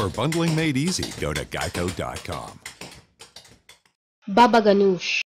For bundling made easy, go to geico.com. Baba Ganoush